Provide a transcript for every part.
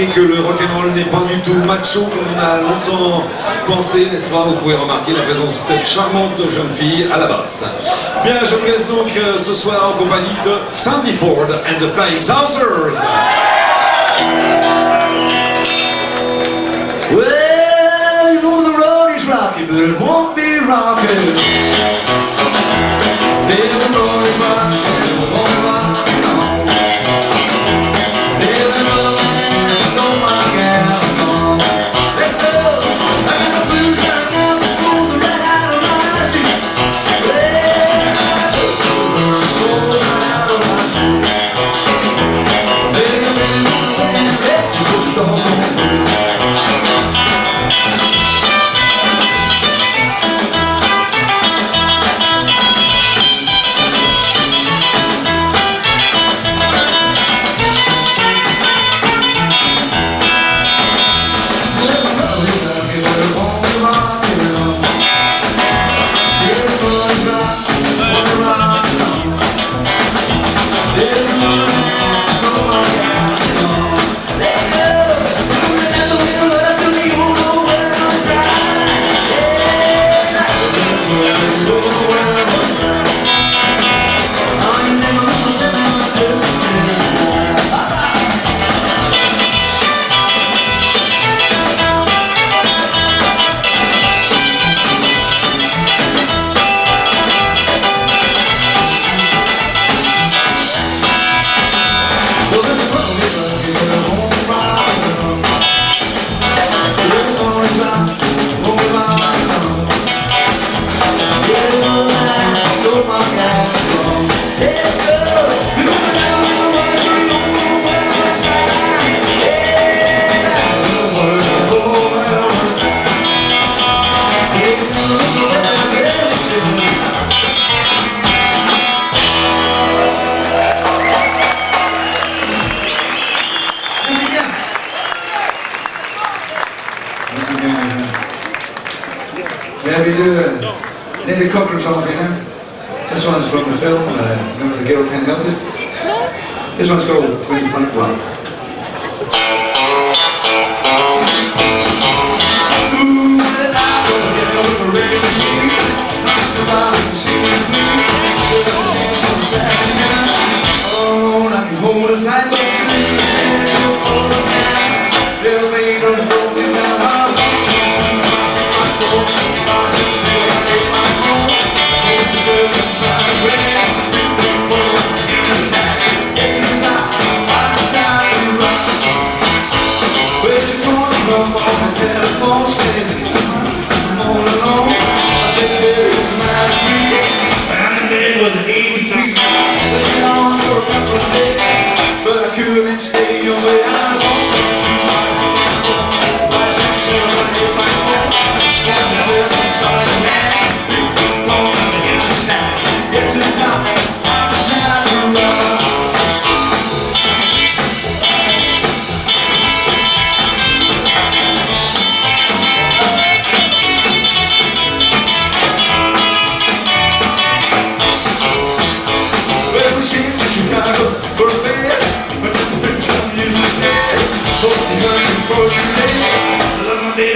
Et que le rock'n'roll n'est pas du tout macho comme on a longtemps pensé, n'est-ce pas? Vous pouvez remarquer la présence de cette charmante jeune fille à la basse. Bien, je vous laisse donc euh, ce soir en compagnie de Sandy Ford and the Flying Saucers.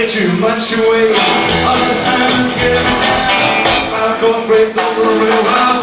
too much to wait. Others and get. I've got straight down the railroad.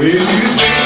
Will you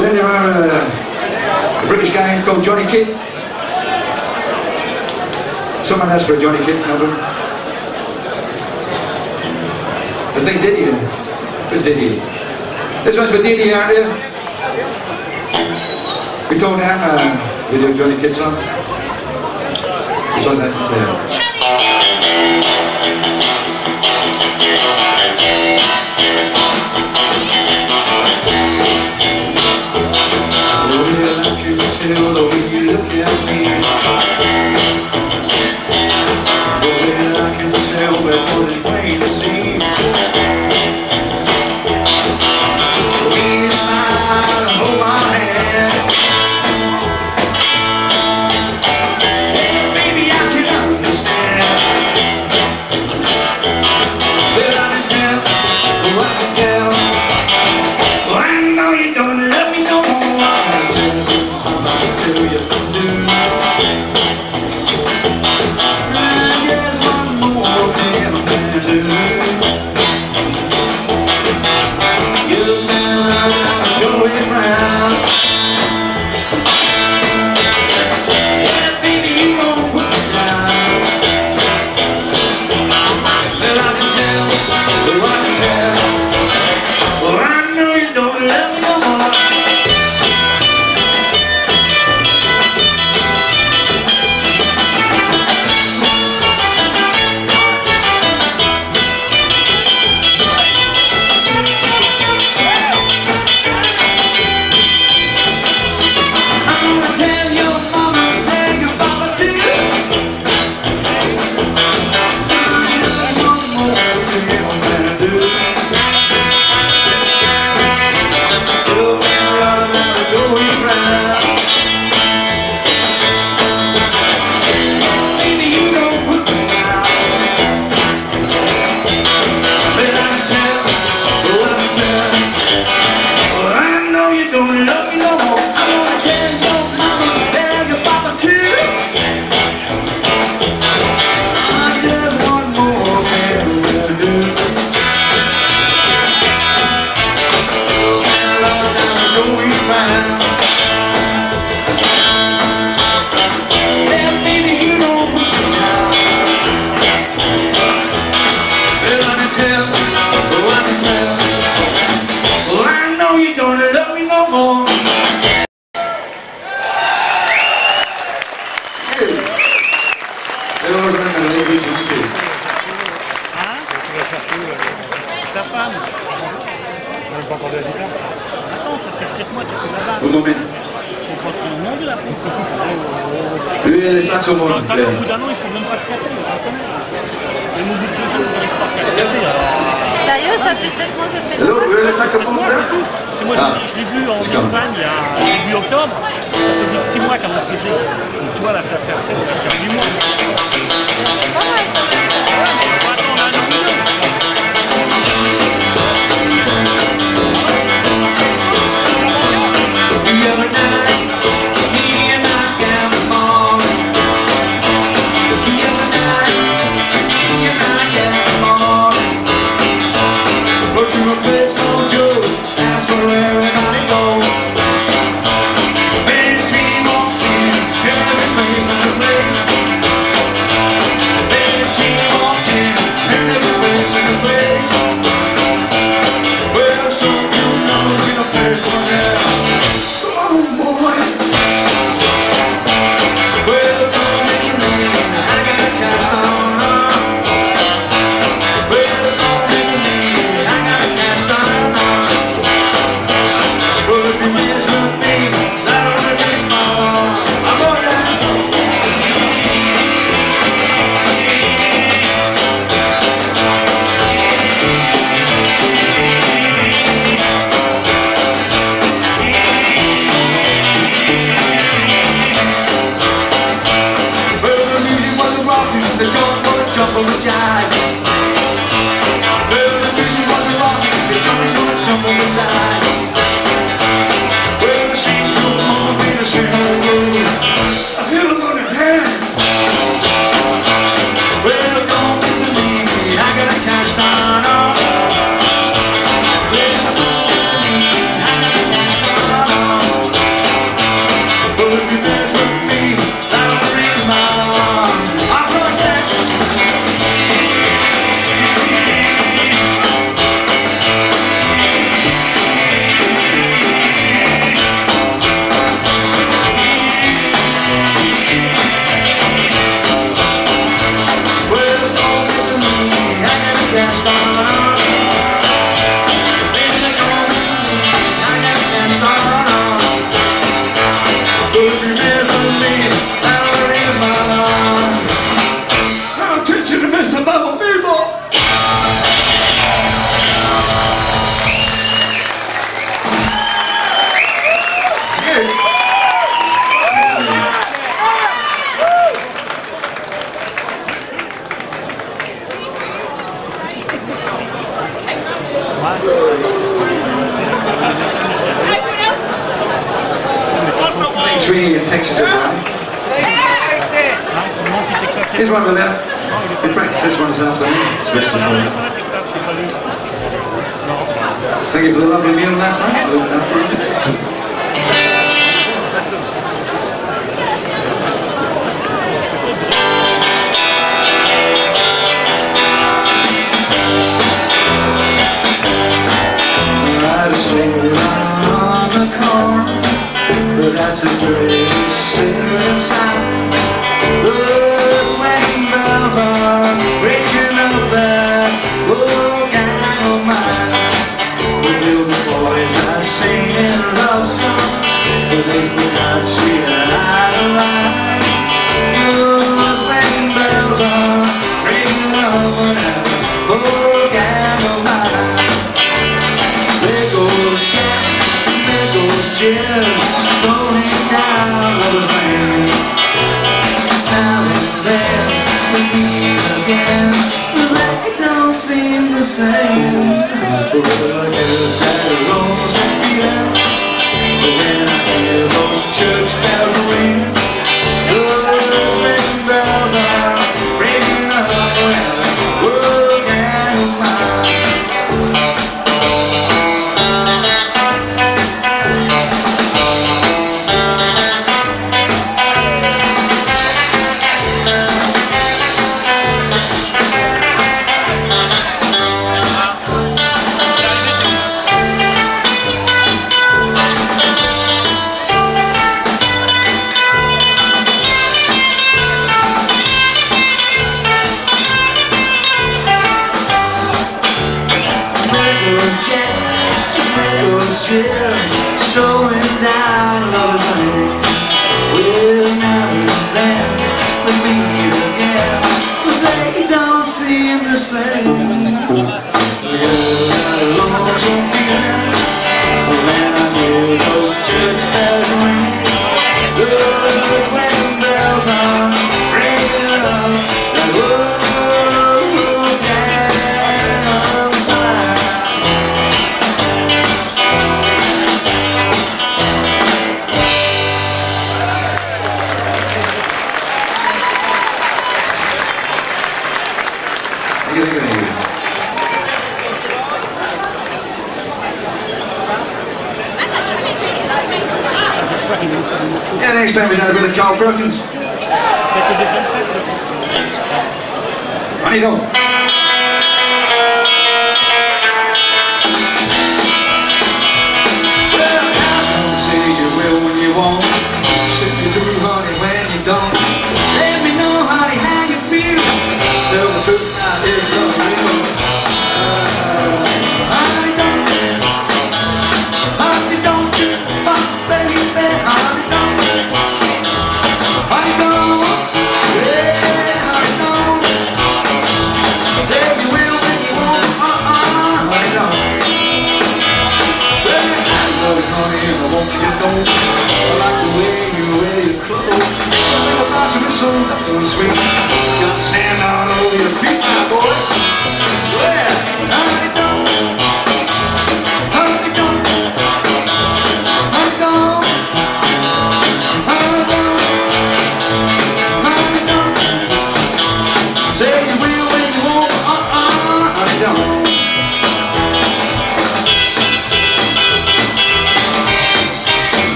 Then there are uh, a British guy called Johnny Kidd. Someone asked for a Johnny Kidd number. I think Didier. Uh, Who's Didier? This one's for aren't you? We told him uh, we do a Johnny Kidd song. This one's that. Uh, to the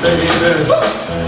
Baby, baby.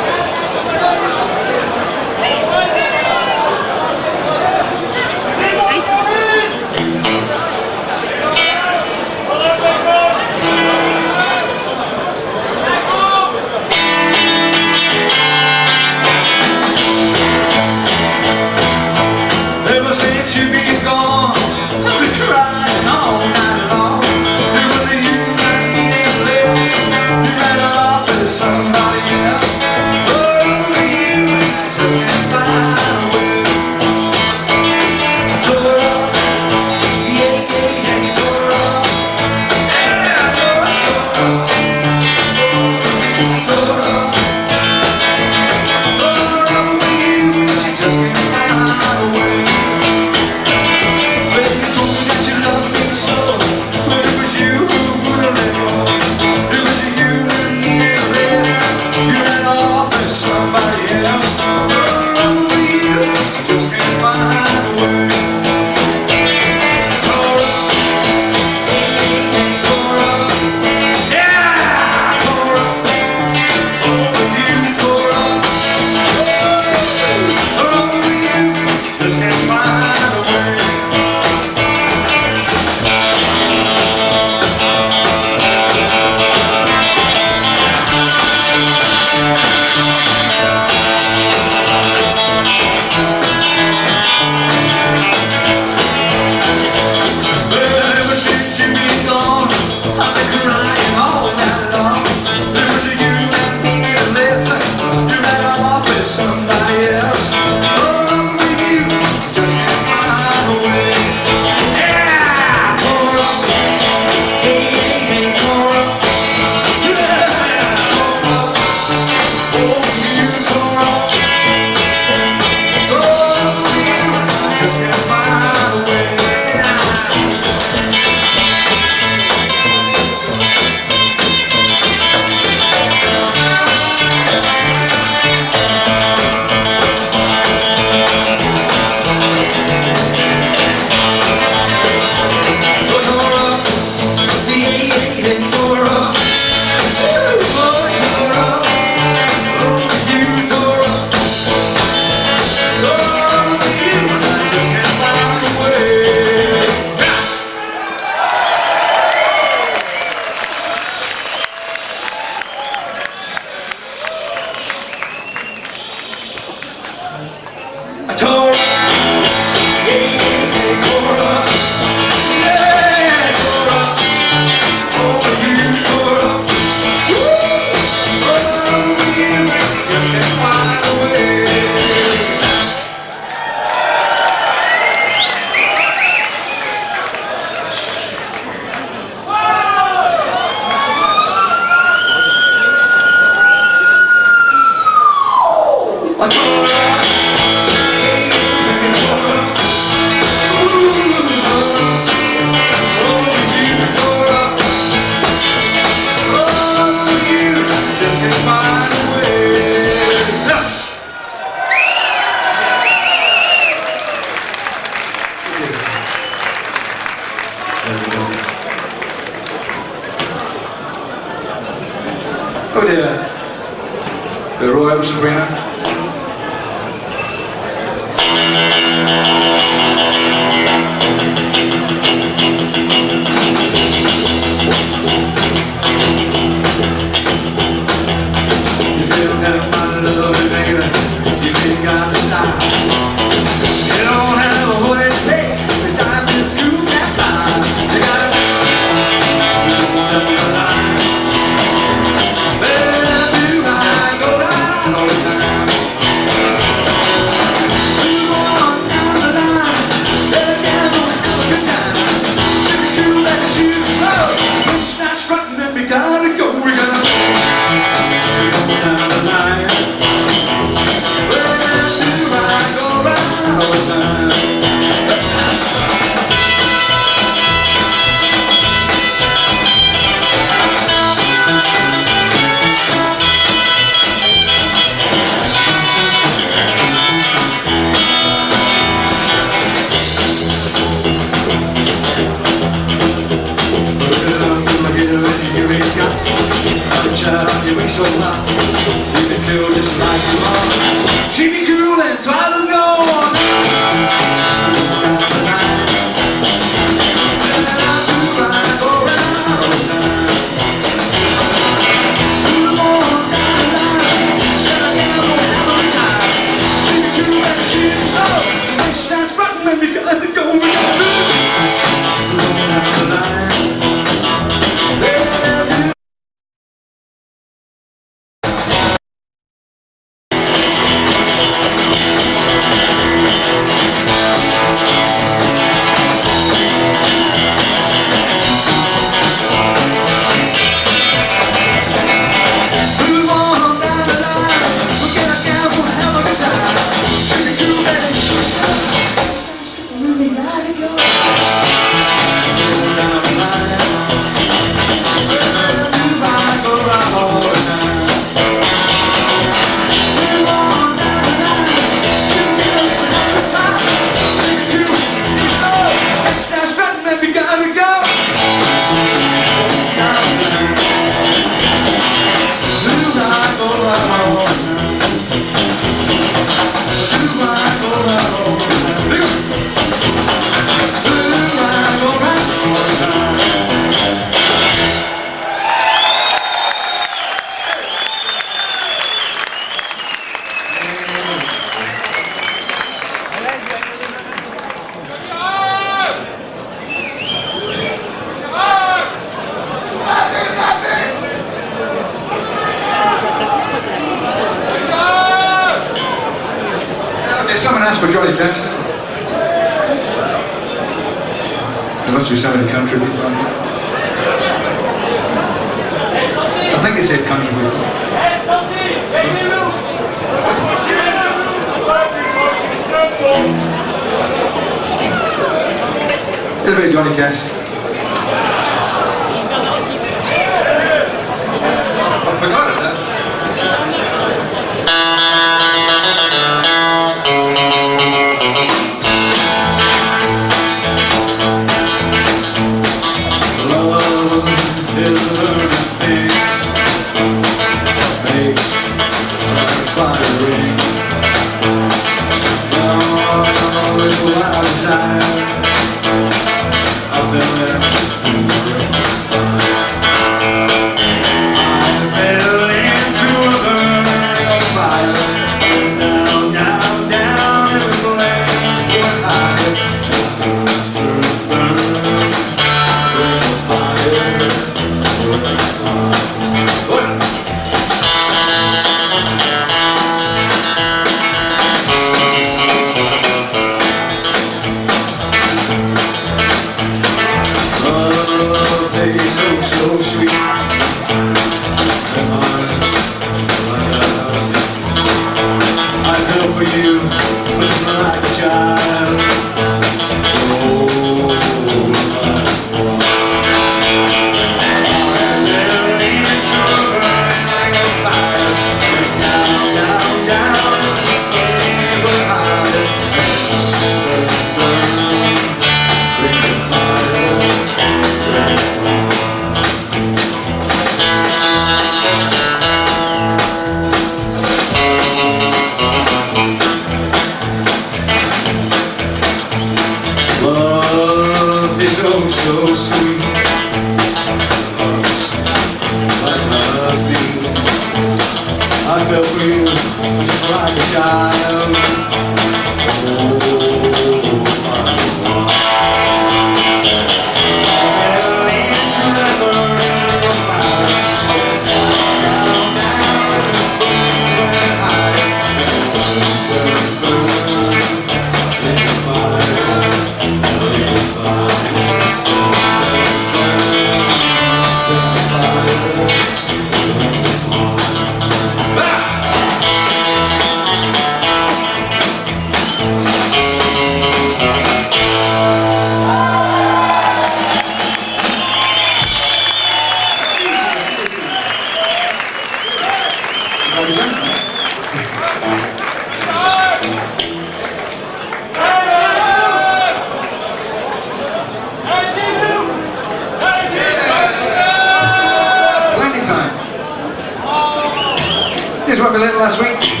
What last week.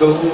Los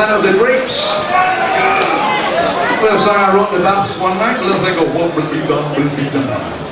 Of the Drapes. Well, sorry, I wrote the bath one night, Let's think of what will be done will be done.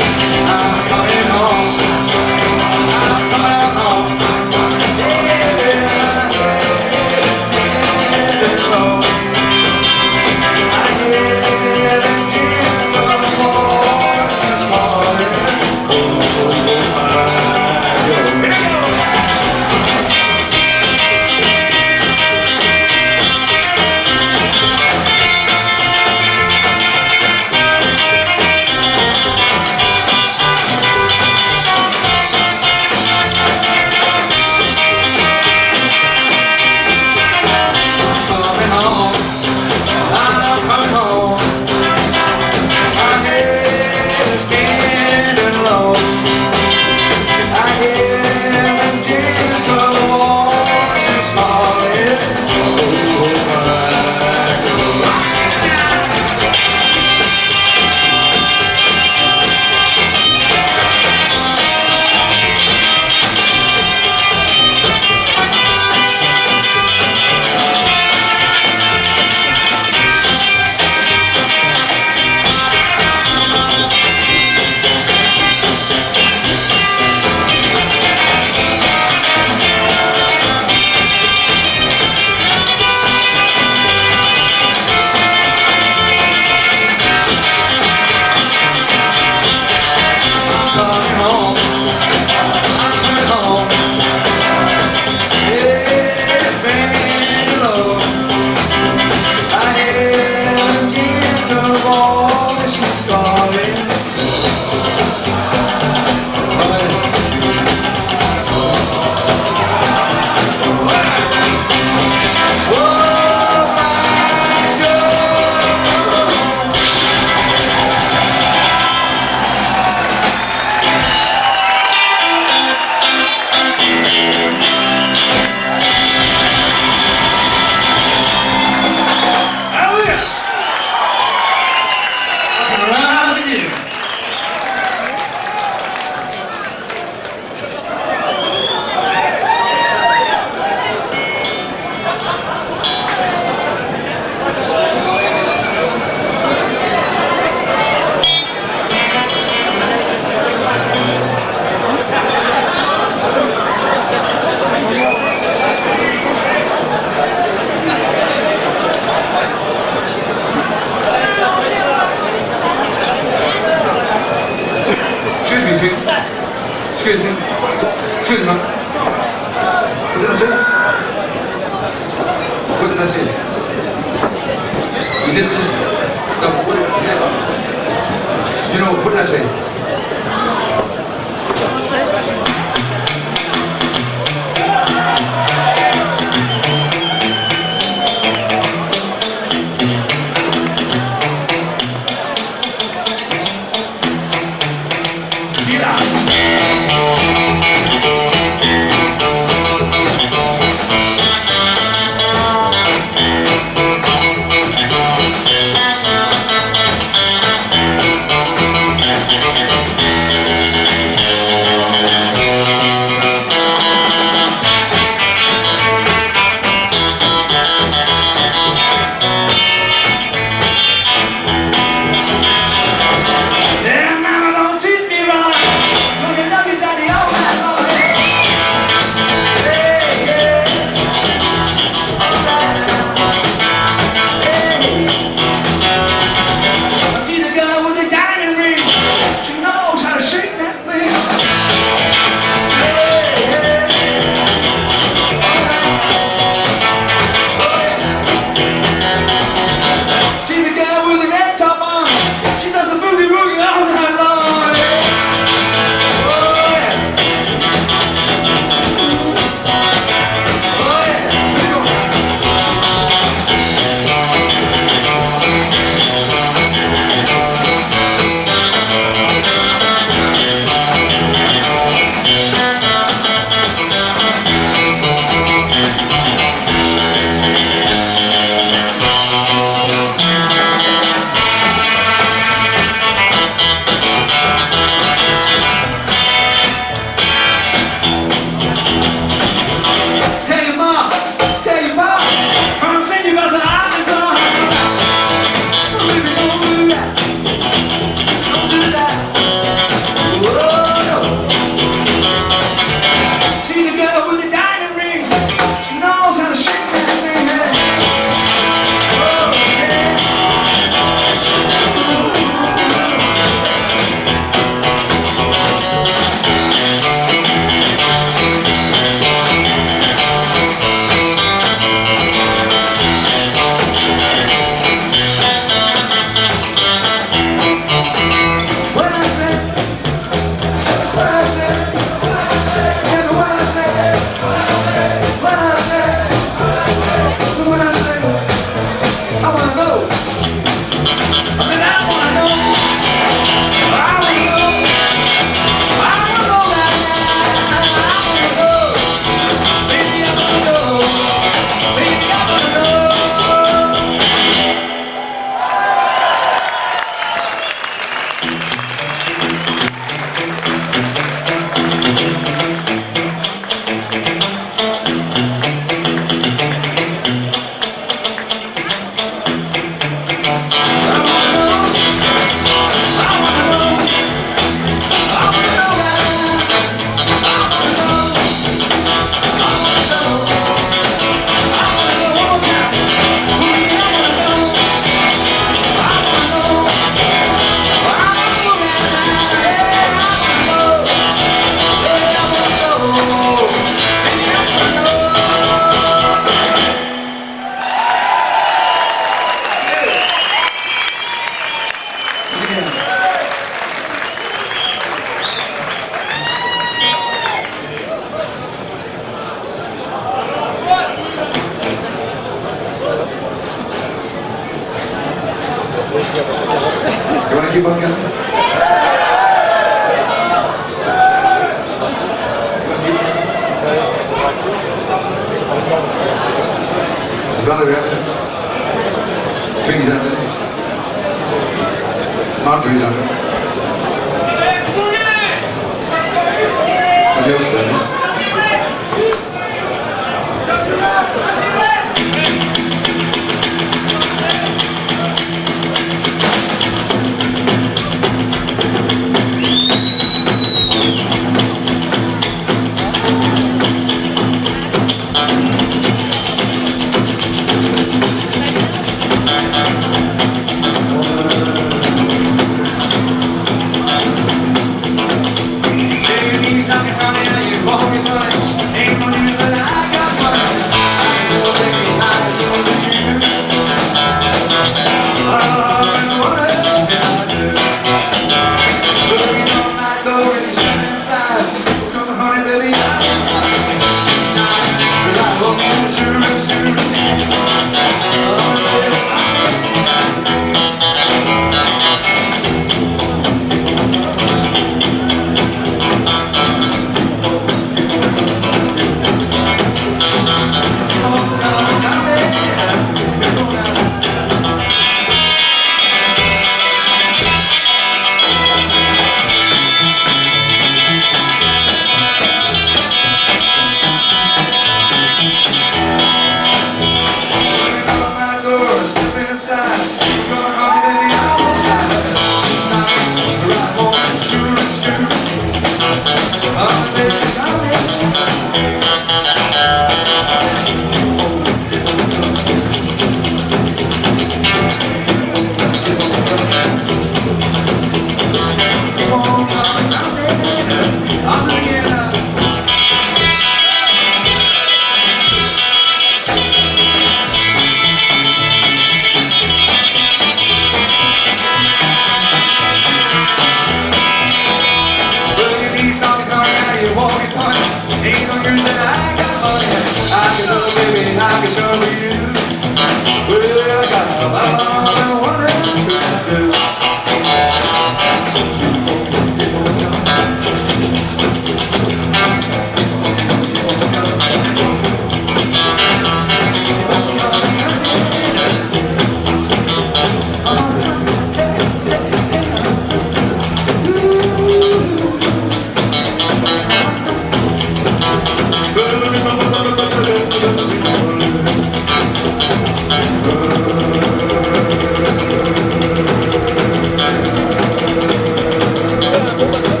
감사합니다.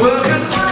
Rocking